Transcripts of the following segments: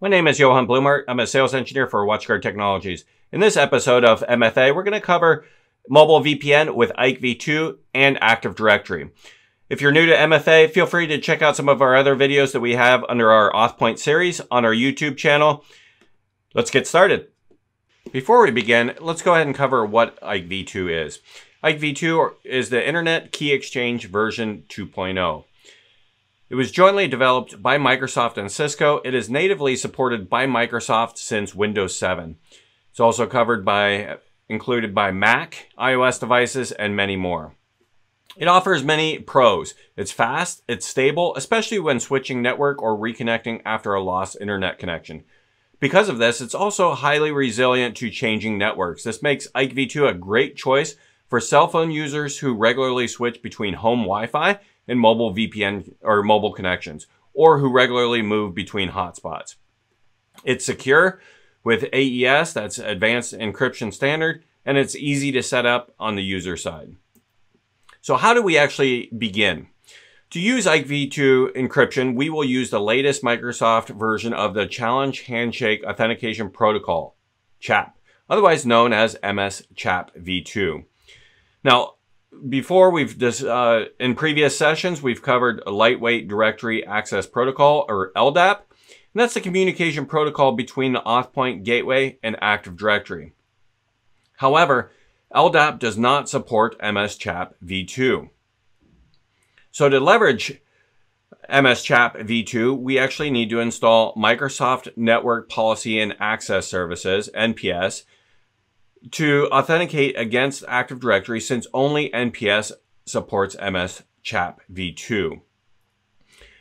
My name is Johan Blumart. I'm a sales engineer for WatchGuard Technologies. In this episode of MFA, we're going to cover mobile VPN with Ike v2 and Active Directory. If you're new to MFA, feel free to check out some of our other videos that we have under our Authpoint series on our YouTube channel. Let's get started. Before we begin, let's go ahead and cover what Ike v2 is. Ike v2 is the Internet Key Exchange version 2.0. It was jointly developed by Microsoft and Cisco. It is natively supported by Microsoft since Windows 7. It's also covered by, included by Mac, iOS devices, and many more. It offers many pros. It's fast, it's stable, especially when switching network or reconnecting after a lost internet connection. Because of this, it's also highly resilient to changing networks. This makes Ike v2 a great choice for cell phone users who regularly switch between home Wi-Fi and mobile VPN or mobile connections, or who regularly move between hotspots. It's secure with AES, that's Advanced Encryption Standard, and it's easy to set up on the user side. So how do we actually begin? To use Ike v2 encryption, we will use the latest Microsoft version of the Challenge Handshake Authentication Protocol, CHAP, otherwise known as MS CHAP v2. Now, before we've just, uh, in previous sessions, we've covered a lightweight directory access protocol or LDAP. And that's the communication protocol between the Authpoint gateway and Active Directory. However, LDAP does not support MS-CHAP v2. So to leverage MS-CHAP v2, we actually need to install Microsoft Network Policy and Access Services, NPS, to authenticate against Active Directory since only NPS supports MS CHAP v2.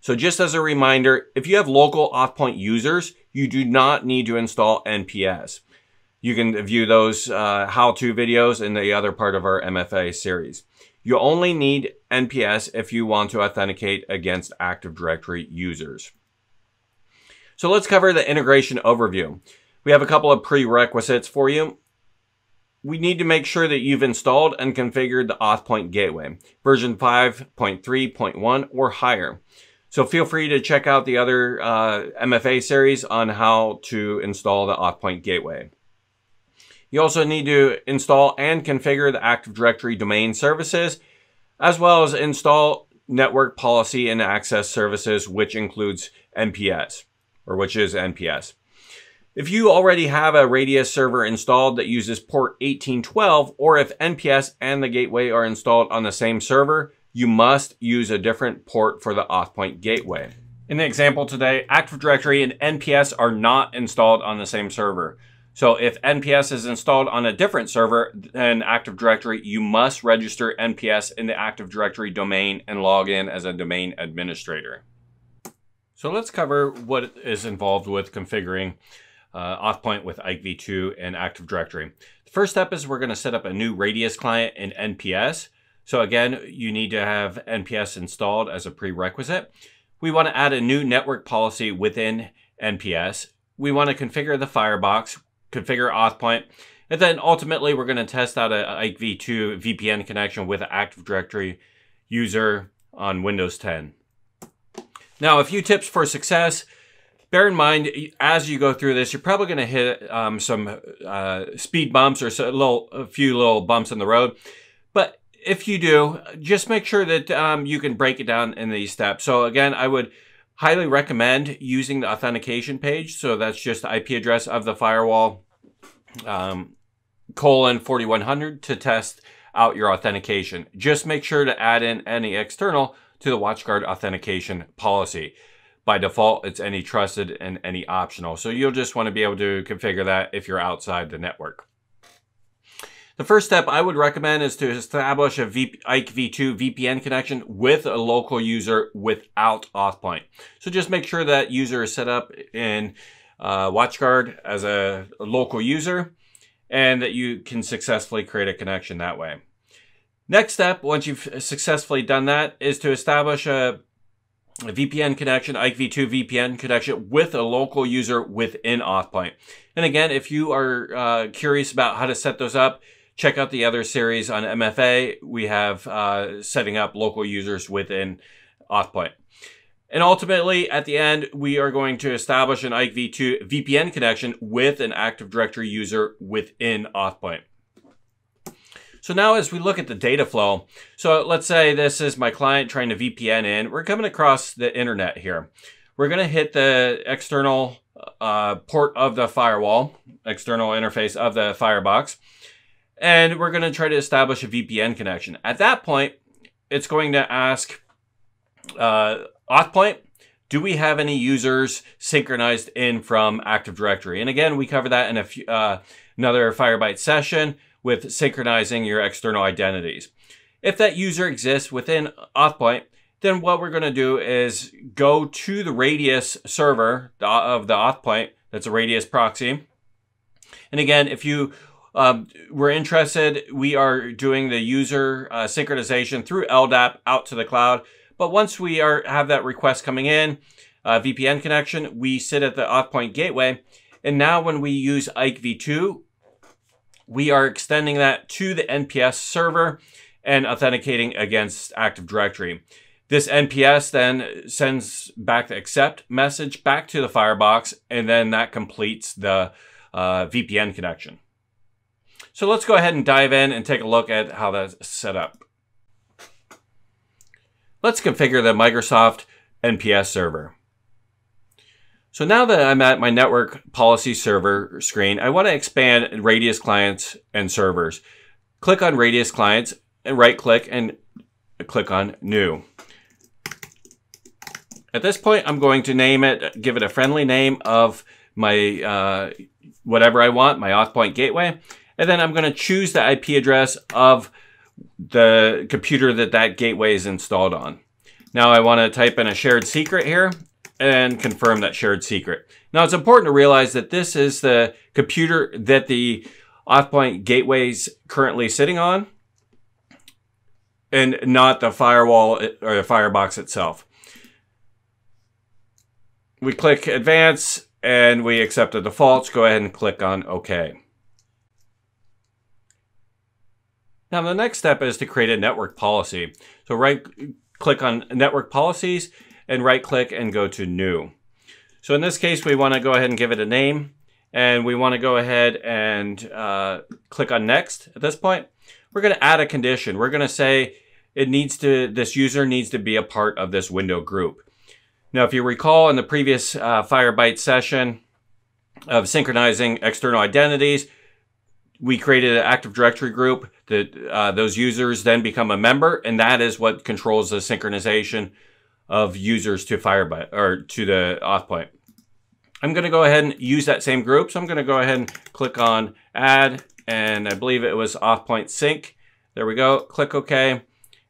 So just as a reminder, if you have local Authpoint users, you do not need to install NPS. You can view those uh, how-to videos in the other part of our MFA series. You only need NPS if you want to authenticate against Active Directory users. So let's cover the integration overview. We have a couple of prerequisites for you we need to make sure that you've installed and configured the Authpoint gateway, version 5.3.1 or higher. So feel free to check out the other uh, MFA series on how to install the Authpoint gateway. You also need to install and configure the Active Directory domain services, as well as install network policy and access services, which includes NPS, or which is NPS. If you already have a Radius server installed that uses port 1812, or if NPS and the gateway are installed on the same server, you must use a different port for the Authpoint gateway. In the example today, Active Directory and NPS are not installed on the same server. So if NPS is installed on a different server than Active Directory, you must register NPS in the Active Directory domain and log in as a domain administrator. So let's cover what is involved with configuring uh, Authpoint with Ike v2 and Active Directory. The first step is we're going to set up a new Radius client in NPS. So again, you need to have NPS installed as a prerequisite. We want to add a new network policy within NPS. We want to configure the firebox, configure Authpoint, and then ultimately we're going to test out a Ike v2 VPN connection with Active Directory user on Windows 10. Now, a few tips for success bear in mind as you go through this, you're probably going to hit um, some uh, speed bumps or a little, a few little bumps in the road. But if you do, just make sure that um, you can break it down in these steps. So again, I would highly recommend using the authentication page. So that's just the IP address of the firewall um, colon 4100 to test out your authentication. Just make sure to add in any external to the WatchGuard authentication policy. By default, it's any trusted and any optional. So you'll just want to be able to configure that if you're outside the network. The first step I would recommend is to establish a Ike v2 VPN connection with a local user without Authpoint. So just make sure that user is set up in uh, WatchGuard as a, a local user and that you can successfully create a connection that way. Next step, once you've successfully done that, is to establish a a VPN connection, Ike v2 VPN connection with a local user within Authpoint. And again, if you are uh, curious about how to set those up, check out the other series on MFA. We have uh, setting up local users within Authpoint. And ultimately, at the end, we are going to establish an Ike v2 VPN connection with an Active Directory user within Authpoint. So now as we look at the data flow, so let's say this is my client trying to VPN in. We're coming across the internet here. We're going to hit the external uh, port of the firewall, external interface of the firebox, and we're going to try to establish a VPN connection. At that point, it's going to ask uh, Authpoint, do we have any users synchronized in from Active Directory? And again, we cover that in a few, uh, another Firebyte session with synchronizing your external identities. If that user exists within Authpoint, then what we're going to do is go to the Radius server of the Authpoint. That's a Radius proxy. And again, if you um, were interested, we are doing the user uh, synchronization through LDAP out to the cloud. But once we are have that request coming in, uh, VPN connection, we sit at the Authpoint gateway. And now when we use Ike v2, we are extending that to the NPS server and authenticating against Active Directory. This NPS then sends back the accept message back to the Firebox, and then that completes the uh, VPN connection. So let's go ahead and dive in and take a look at how that's set up. Let's configure the Microsoft NPS server. So now that I'm at my network policy server screen, I want to expand Radius clients and servers. Click on Radius clients and right click and click on new. At this point, I'm going to name it, give it a friendly name of my uh, whatever I want, my Authpoint gateway. And then I'm going to choose the IP address of the computer that that gateway is installed on. Now I want to type in a shared secret here and confirm that shared secret. Now it's important to realize that this is the computer that the Authpoint gateway is currently sitting on and not the firewall uh, or the firebox itself. We click advance and we accept the defaults. Go ahead and click on OK. Now the next step is to create a network policy. So right click on network policies and right click and go to new. So in this case, we want to go ahead and give it a name and we want to go ahead and uh, click on next at this point. We're going to add a condition. We're going to say it needs to, this user needs to be a part of this window group. Now, if you recall in the previous uh, Firebyte session of synchronizing external identities, we created an Active Directory group that uh, those users then become a member, and that is what controls the synchronization of users to Firebyte or to the Authpoint. I'm going to go ahead and use that same group. So I'm going to go ahead and click on add, and I believe it was Authpoint sync. There we go. Click OK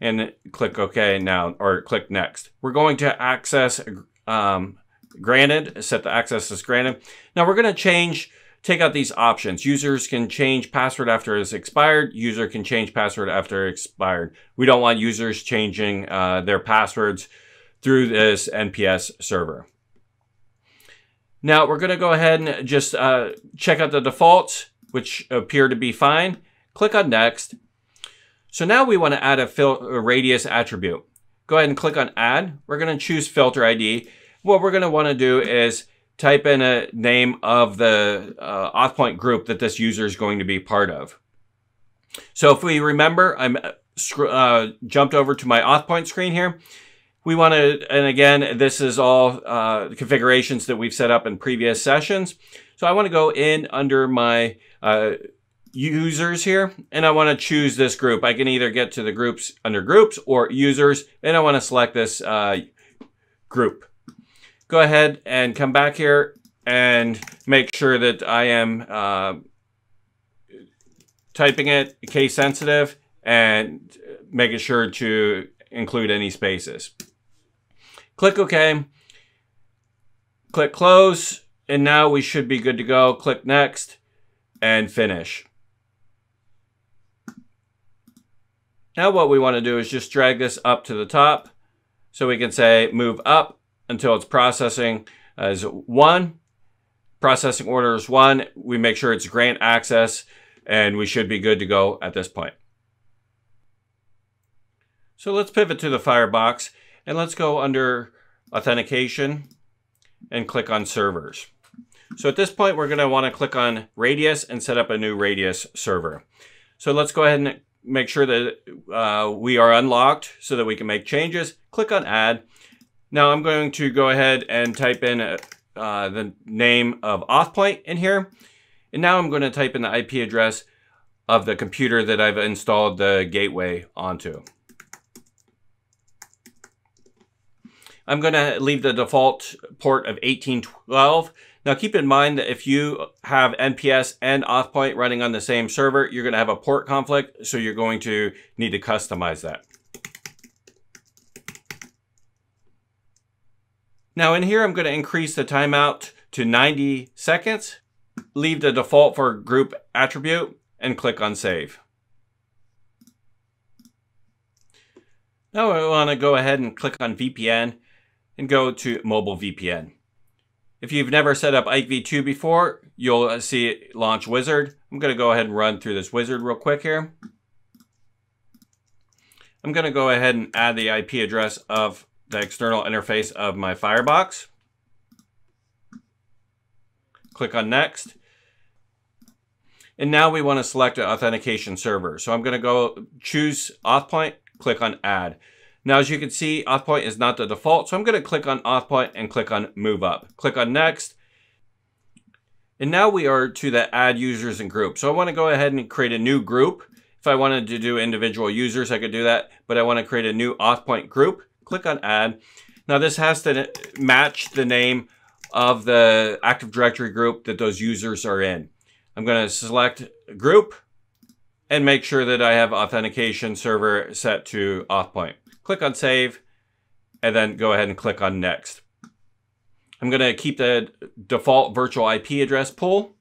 and click OK now or click next. We're going to access um, granted, set the access as granted. Now we're going to change, take out these options. Users can change password after it's expired. User can change password after expired. We don't want users changing uh, their passwords through this NPS server. Now we're going to go ahead and just uh, check out the defaults, which appear to be fine. Click on next. So now we want to add a, a radius attribute. Go ahead and click on add. We're going to choose filter ID. What we're going to want to do is type in a name of the uh, Authpoint group that this user is going to be part of. So if we remember, I'm uh, jumped over to my Authpoint screen here we want to, and again, this is all uh, configurations that we've set up in previous sessions. So I want to go in under my uh, users here, and I want to choose this group. I can either get to the groups under groups or users, and I want to select this uh, group. Go ahead and come back here and make sure that I am uh, typing it case sensitive and making sure to include any spaces. Click OK. Click close. And now we should be good to go. Click next and finish. Now what we want to do is just drag this up to the top. So we can say move up until it's processing as one. Processing order is one. We make sure it's grant access and we should be good to go at this point. So let's pivot to the Firebox and let's go under authentication, and click on servers. So at this point, we're going to want to click on Radius and set up a new Radius server. So let's go ahead and make sure that uh, we are unlocked so that we can make changes. Click on Add. Now I'm going to go ahead and type in uh, the name of AuthPoint in here. And now I'm going to type in the IP address of the computer that I've installed the gateway onto. I'm going to leave the default port of 1812. Now keep in mind that if you have NPS and AuthPoint running on the same server, you're going to have a port conflict, so you're going to need to customize that. Now in here, I'm going to increase the timeout to 90 seconds, leave the default for group attribute, and click on save. Now I want to go ahead and click on VPN and go to mobile VPN. If you've never set up Ike v2 before, you'll uh, see it launch wizard. I'm going to go ahead and run through this wizard real quick here. I'm going to go ahead and add the IP address of the external interface of my Firebox. Click on next. And now we want to select an authentication server. So I'm going to go choose AuthPoint, click on add. Now, as you can see, AuthPoint is not the default, so I'm going to click on AuthPoint and click on Move Up. Click on Next. And now we are to the Add Users and Groups. So I want to go ahead and create a new group. If I wanted to do individual users, I could do that, but I want to create a new AuthPoint group. Click on Add. Now this has to match the name of the Active Directory group that those users are in. I'm going to select group and make sure that I have authentication server set to AuthPoint click on save, and then go ahead and click on next. I'm going to keep the default virtual IP address pool.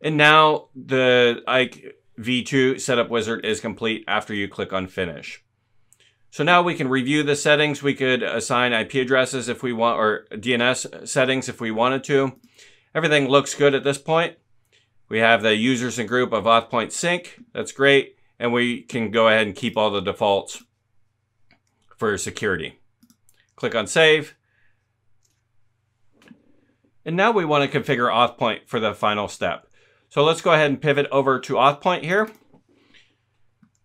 And now the Ike v2 setup wizard is complete after you click on finish. So now we can review the settings. We could assign IP addresses if we want, or DNS settings if we wanted to. Everything looks good at this point. We have the users and group of AuthPoint sync. That's great. And we can go ahead and keep all the defaults for security. Click on Save. And now we want to configure AuthPoint for the final step. So let's go ahead and pivot over to AuthPoint here.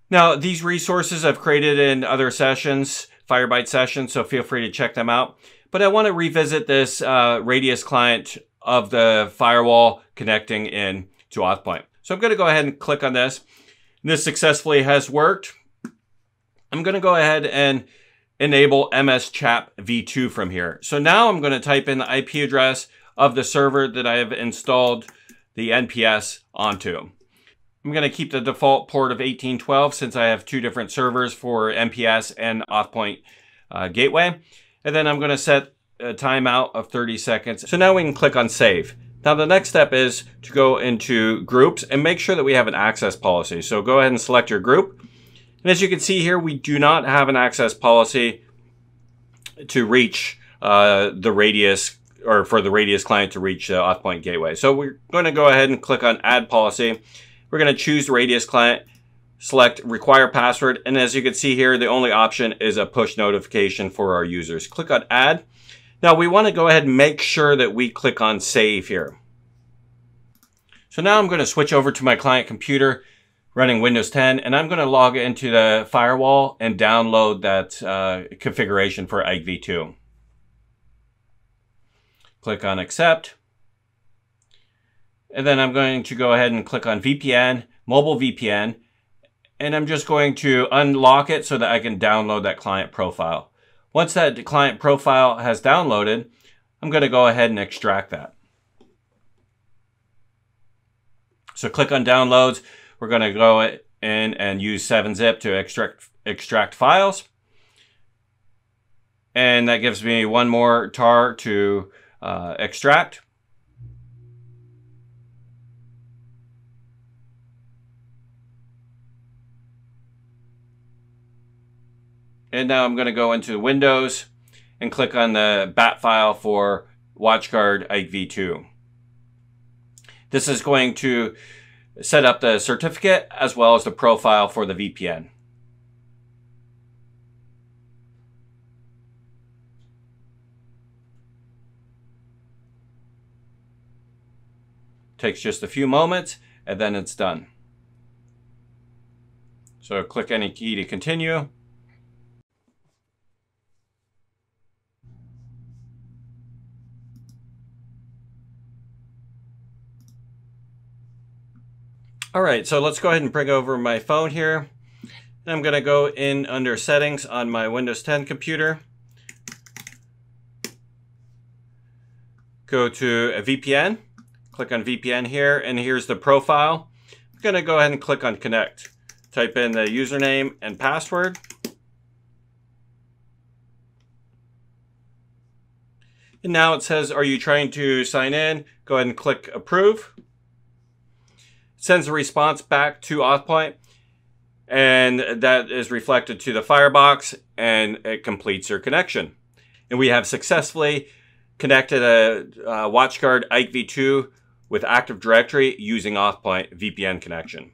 Now, these resources I've created in other sessions, Firebyte sessions, so feel free to check them out. But I want to revisit this uh, Radius client of the firewall connecting in to AuthPoint. So I'm going to go ahead and click on this. This successfully has worked. I'm going to go ahead and enable MSChap v2 from here. So now I'm going to type in the IP address of the server that I have installed the NPS onto. I'm going to keep the default port of 1812 since I have two different servers for NPS and AuthPoint uh, gateway. And then I'm going to set a timeout of 30 seconds. So now we can click on save. Now the next step is to go into groups and make sure that we have an access policy. So go ahead and select your group. And as you can see here, we do not have an access policy to reach uh, the radius or for the radius client to reach the AuthPoint gateway. So we're going to go ahead and click on add policy. We're going to choose radius client, select require password. And as you can see here, the only option is a push notification for our users. Click on add. Now we want to go ahead and make sure that we click on save here. So now I'm going to switch over to my client computer running Windows 10, and I'm going to log into the firewall and download that uh, configuration for Ike v2. Click on Accept. And then I'm going to go ahead and click on VPN, Mobile VPN, and I'm just going to unlock it so that I can download that client profile. Once that client profile has downloaded, I'm going to go ahead and extract that. So click on Downloads. We're going to go in and use 7-zip to extract, extract files. And that gives me one more tar to uh, extract. And now I'm going to go into Windows and click on the bat file for WatchGuard Ike v2. This is going to set up the certificate as well as the profile for the VPN. Takes just a few moments and then it's done. So click any key to continue. All right, so let's go ahead and bring over my phone here. I'm going to go in under settings on my Windows 10 computer. Go to a VPN, click on VPN here, and here's the profile. I'm going to go ahead and click on connect. Type in the username and password. And now it says, are you trying to sign in? Go ahead and click approve sends a response back to AuthPoint, and that is reflected to the Firebox, and it completes your connection. And we have successfully connected a, uh, a WatchGuard Ike V2 with Active Directory using AuthPoint VPN connection.